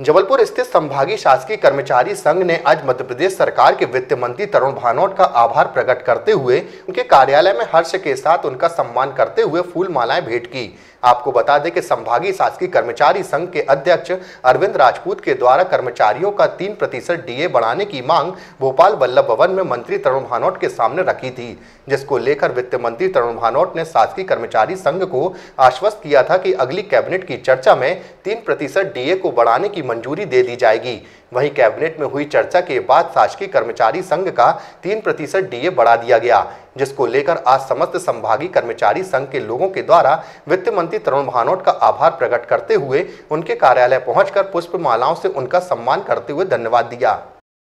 जबलपुर स्थित संभागीय शासकीय कर्मचारी संघ ने आज मध्य प्रदेश सरकार के वित्त मंत्री तरुण भानोट का आभार प्रकट करते हुए उनके कार्यालय में हर्ष के साथ उनका सम्मान करते हुए फूल मालाएँ भेंट की। आपको बता दें कि संभागीय शासकीय कर्मचारी संघ के अध्यक्ष अरविंद राजपूत के द्वारा कर्मचारियों का तीन प्रतिशत डीए बढ़ाने की मांग भोपाल वल्लभ भवन में मंत्री तरुण भानोट के सामने रखी थी, जिसको लेकर वित्त मंत्री तरुण भानोट ने शासकीय कर्मचारी संघ को आश्वस्त किया था कि अगली कैबिनेट की चर्चा में तीन प्रतिशत डीए को बढ़ाने की मंजूरी दे दी जाएगी। वहीं कैबिनेट में हुई चर्चा के बाद शासकीय कर्मचारी संघ का तीन प्रतिशत डीए बढ़ा दिया गया, जिसको लेकर आज समस्त संभागीय कर्मचारी संघ के लोगों के द्वारा वित्त मंत्री तरुण भानोट का आभार प्रकट करते हुए उनके कार्यालय पहुंचकर पुष्प मालाओं से उनका सम्मान करते हुए धन्यवाद दिया।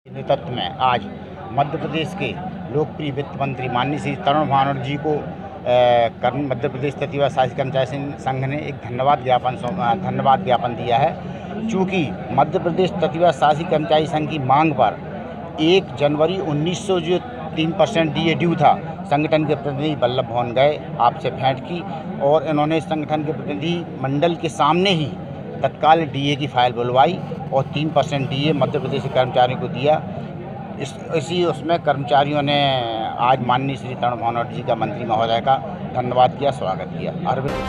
नेतृत्व में आज मध्य प्रदेश के लोकप्रिय वित्त मंत्री माननीय श्री तरुण भानोट जी को मध्य प्रदेश तृतीय शासकीय कर्मचारी संघ ने एक धन्यवाद ज्ञापन धन्यवाद ज्ञापन दिया है। चूँकि मध्य प्रदेश तृतीय शासकीय कर्मचारी संघ की मांग पर एक जनवरी 1900 जो तीन परसेंट डीए ड्यू था। संगठन के प्रतिनिधि बल्लभ भवन गए, आपसे भेंट की और इन्होंने संगठन के प्रतिनिधि मंडल के सामने ही तत्काल डीए की फ़ाइल बुलवाई और तीन परसेंट डीए मध्य प्रदेश के कर्मचारियों को दिया। इस, इसी उसमें कर्मचारियों ने आज माननीय श्री तरुण भानोट जी का मंत्री महोदय का धन्यवाद किया, स्वागत किया। अरविंद।